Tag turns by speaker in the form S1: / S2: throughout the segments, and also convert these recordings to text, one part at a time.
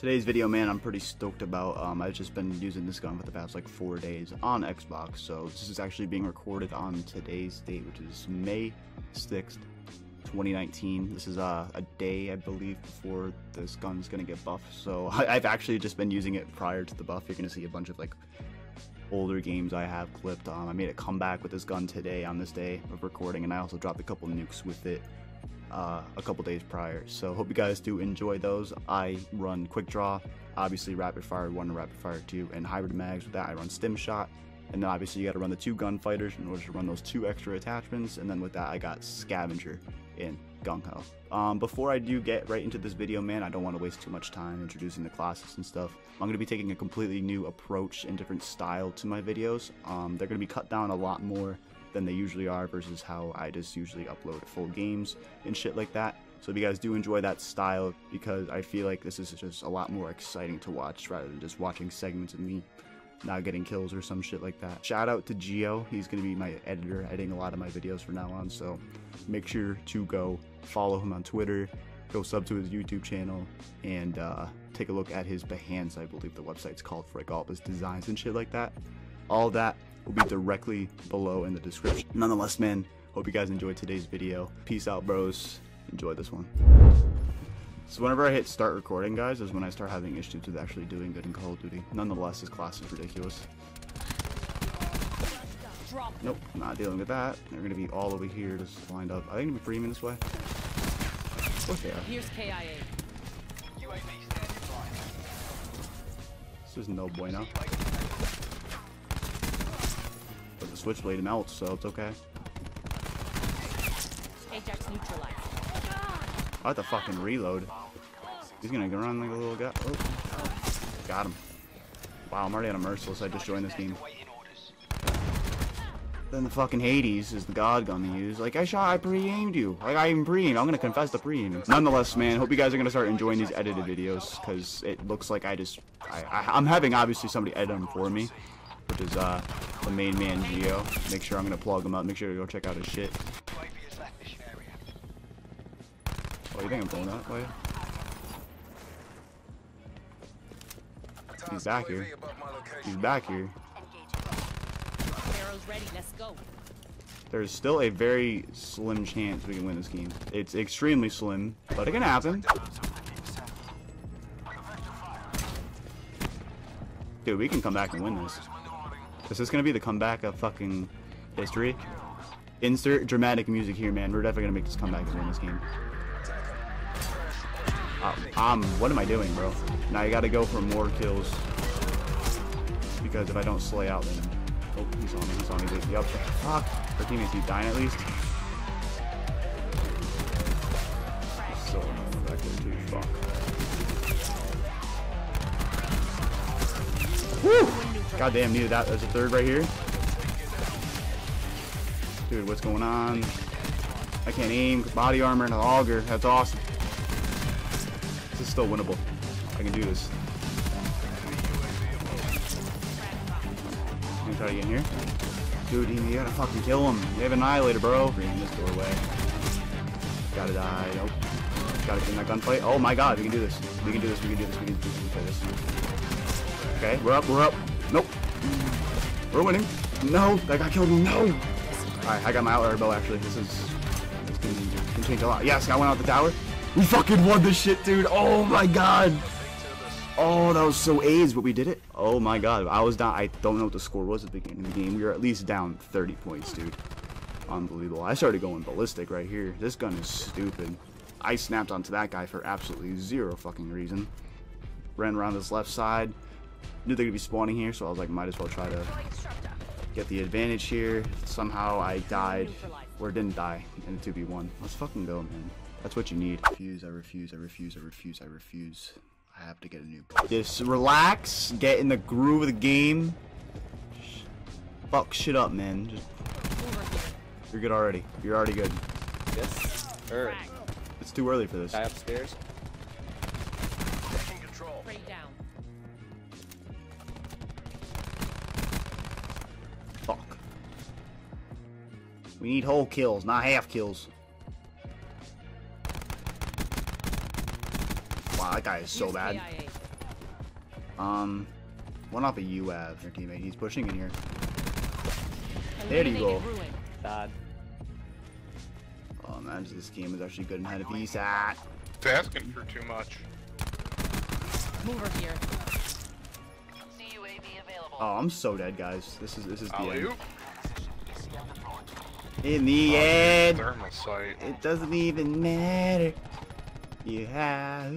S1: Today's video, man, I'm pretty stoked about. Um, I've just been using this gun for the past like four days on Xbox, so this is actually being recorded on today's date, which is May 6th, 2019. This is uh, a day, I believe, before this gun's gonna get buffed. So I, I've actually just been using it prior to the buff. You're gonna see a bunch of like older games I have clipped. Um, I made a comeback with this gun today on this day of recording, and I also dropped a couple nukes with it uh, a couple days prior. So hope you guys do enjoy those. I run quick draw, obviously rapid fire one and rapid fire two, and hybrid mags. With that, I run stim shot. And then obviously you got to run the two gunfighters in order to run those two extra attachments. And then with that, I got scavenger in gung ho. Um, before I do get right into this video, man, I don't want to waste too much time introducing the classes and stuff. I'm going to be taking a completely new approach and different style to my videos. Um, they're going to be cut down a lot more than they usually are versus how I just usually upload full games and shit like that. So if you guys do enjoy that style, because I feel like this is just a lot more exciting to watch rather than just watching segments of me not getting kills or some shit like that. Shout out to Gio, he's gonna be my editor, editing a lot of my videos from now on, so make sure to go follow him on Twitter, go sub to his YouTube channel, and uh, take a look at his Behance, I believe the website's called, for like all of his designs and shit like that. All that will be directly below in the description. Nonetheless, man, hope you guys enjoyed today's video. Peace out, bros. Enjoy this one. So whenever I hit start recording, guys, is when I start having issues with actually doing good in Call of Duty. Nonetheless, this class is ridiculous. Nope, not dealing with that. They're gonna be all over here just lined up. I think be Freeman this way. Of course they are.
S2: Here's KIA.
S1: This is no bueno. Switchblade melts, so it's okay.
S2: Ajax neutralized.
S1: I have to fucking reload. He's gonna go run like a little guy. Oh. Got him. Wow, I'm already on a merciless. I just joined this game. Then the fucking Hades is the god gun to use. Like, I shot, I pre-aimed you. Like, I even pre-aimed. I'm gonna confess the pre-aim. Nonetheless, man, hope you guys are gonna start enjoying these edited videos, because it looks like I just... I, I, I'm having, obviously, somebody edit them for me, which is, uh, the main man, Gio. Make sure I'm gonna plug him up. Make sure to go check out his shit. Oh, you think I'm pulling that way? He's back here. He's back here. There's still a very slim chance we can win this game. It's extremely slim, but it can happen. Dude, we can come back and win this. This is gonna be the comeback of fucking history. Insert dramatic music here, man. We're definitely gonna make this comeback and win this game. Uh, um, what am I doing, bro? Now you gotta go for more kills. Because if I don't slay out, then... Oh, he's on me, he's on me. Yup. Fuck. Our teammates keep dying at least. So annoying back there. Woo! Goddamn, needed that. There's a third right here. Dude, what's going on? I can't aim. Body armor and an auger. That's awesome. This is still winnable. I can do this. Gonna try to get in here. Dude, you gotta fucking kill him. They have annihilator, bro. In this doorway. Gotta die. Nope. Gotta get in that gunfight. Oh my god, we can do this. We can do this. We can do this. We can do this. We can do this. Okay, we're up. We're up. Nope. We're winning. No, that guy killed me. No. Alright, I got my Outrider bow actually. This is this can, can change a lot. Yes, I went out the tower. We fucking won this shit, dude. Oh my god. Oh, that was so AIDS, but we did it. Oh my god, I was down. I don't know what the score was at the beginning of the game. We were at least down 30 points, dude. Unbelievable. I started going ballistic right here. This gun is stupid. I snapped onto that guy for absolutely zero fucking reason. Ran around this left side. Knew they're gonna be spawning here, so I was like, might as well try to get the advantage here. Somehow I died, or didn't die in the 2v1. Let's fucking go, man. That's what you need. I Refuse, I refuse, I refuse, I refuse, I refuse. I have to get a new Just relax, get in the groove of the game. Fuck shit up, man. Just, you're good already. You're already good.
S3: Yes.
S1: It's too early for this.
S3: guy upstairs.
S1: We need whole kills, not half kills. Wow, that guy is so bad. Um, one off of UAV, your teammate. He's pushing in here. There you go.
S2: Eliminated Ruin.
S3: Bad.
S1: Oh man, this game is actually good in head of VSAT.
S4: It's asking for too much.
S2: Move over here.
S5: CUAV available.
S1: Oh, I'm so dead, guys. This is this is the end.
S4: Oop.
S1: In the end,
S4: Thermal
S1: it doesn't even matter. You have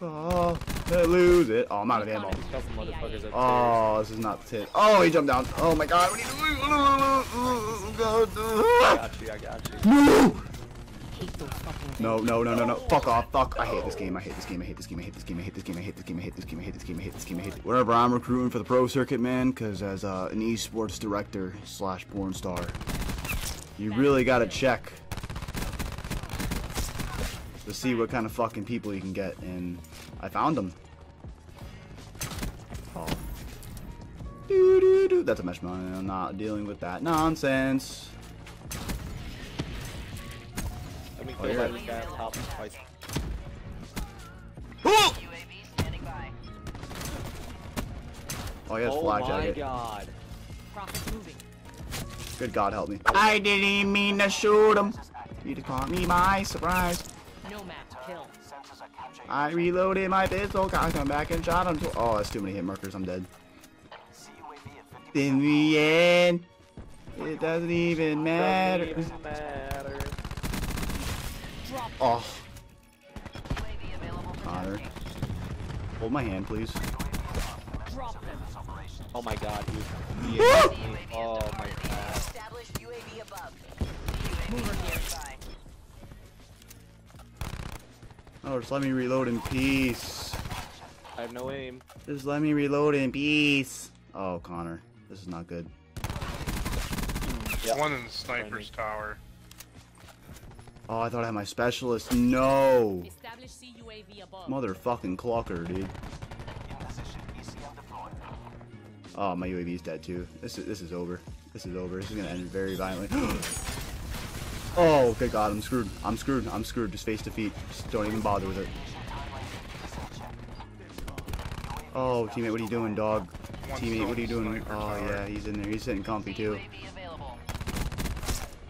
S1: to to lose it. Oh, I'm out of ammo.
S3: These couple motherfuckers upstairs.
S1: Oh, this is not the tit. Oh, he jumped down. Oh my god. What are you
S3: I got you, I got you.
S1: No!
S2: Hate those fucking things.
S1: No, no, no, no, no. Fuck off. Fuck. I hate this game. I hate this game. I hate this game. I hate this game. I hate this game. I hate this game. I hate this game. I hate this game. I hate this game. I hate this game. Whenever I'm recruiting for the pro circuit, man, because as uh, an esports director slash porn star, you really gotta check to see what kind of fucking people you can get, and I found them. Oh. Doo doo doo. That's a mesh mine. I'm not dealing with that nonsense.
S3: Let me
S1: Oh,
S3: kill
S1: yeah.
S3: by guy on top twice.
S1: Oh,
S5: UAV standing by.
S1: oh he has
S3: Oh
S1: flag
S3: my god.
S2: Prophet's moving.
S1: Good God, help me. I didn't even mean to shoot him. You just caught me by surprise.
S2: Nomad kill.
S1: I reloaded my pistol, got come back and shot him. Oh, that's too many hit markers. I'm dead. In the end, it doesn't even matter.
S3: Doesn't even matter.
S1: Oh,
S5: UAV
S1: Connor. hold my hand, please.
S3: Oh my god, dude. Oh
S5: by.
S1: Oh, just let me reload in peace.
S3: I have no aim.
S1: Just let me reload in peace. Oh, Connor, this is not good.
S3: Yep.
S4: One in the sniper's tower.
S1: Oh, I thought I had my specialist. No.
S2: Above.
S1: Motherfucking clocker, dude. Oh, my UAV is dead too. This is this is over. This is over. This is gonna end very violently. oh, good God, I'm screwed. I'm screwed. I'm screwed. Just face defeat. Just don't even bother with it. Oh, teammate, what are you doing, dog? Teammate, what are you doing? Oh yeah, he's in there. He's sitting comfy too.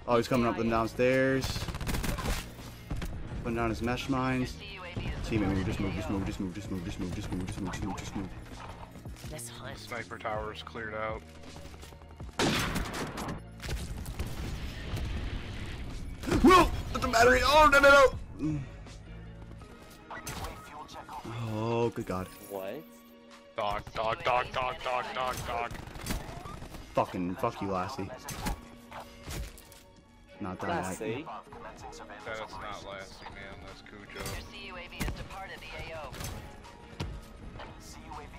S1: Oh, he's coming up and downstairs. Putting down his mesh mines. Teammate, move, just move, just move, just move, just move, just move, just move, just move, just move, just move.
S4: Sniper tower is cleared out.
S1: No! That's a battery! Oh, no, no, no! Oh, good God.
S3: What?
S4: Dog, dog, dog, dog, dog, dog, dog.
S1: Fucking fuck you, Lassie. Not that
S3: Class
S1: yet.
S3: C.
S4: That's not Lassie, man. That's Cujo.
S5: Your CUAV has departed the AO. CUAV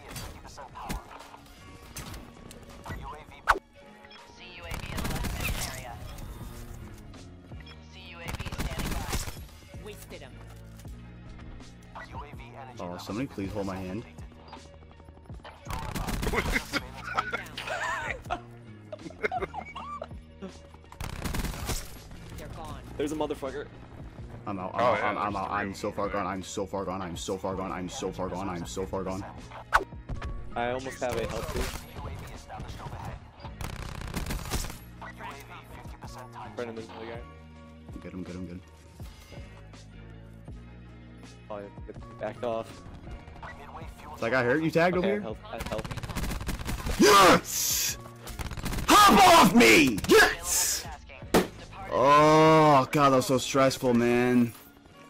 S1: Oh, somebody please hold my hand.
S2: Straight down. They're gone.
S3: There's a motherfucker.
S1: I'm out. I'm
S4: Oh,
S1: out.
S4: yeah,
S1: I'm, I'm out. I'm so far gone. I'm so far gone. I'm so far gone. I'm so far gone. I'm so far gone.
S3: I almost have a health boost. Friend of this other guy.
S1: Good. I'm good. I'm good.
S3: Oh, get backed off.
S1: So I got hurt. You tagged over
S3: Okay,
S1: here?
S3: health, I.
S1: Yes! Hop off me! Yes! Oh god, that was so stressful, man.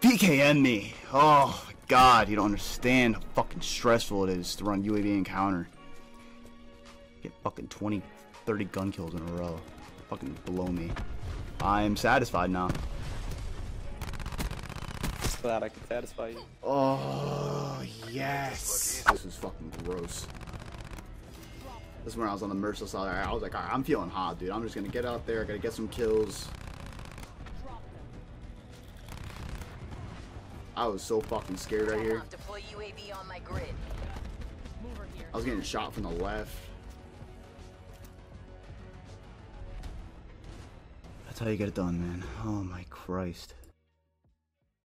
S1: PKM me. Oh god, you don't understand how fucking stressful it is to run UAV encounter. Get fucking 20, 30 gun kills in a row. Fucking blow me. I'm satisfied now.
S3: Glad I can satisfy you.
S1: Oh yes. This is fucking gross. This is when I was on the merciless side. I was like, "Alright, I'm feeling hot, dude. I'm just gonna get out there. I gotta get some kills. I was so fucking scared right here.
S5: Deploy UAV on my grid.
S2: Mover here.
S1: I was getting shot from the left. That's how you get it done, man. Oh my Christ.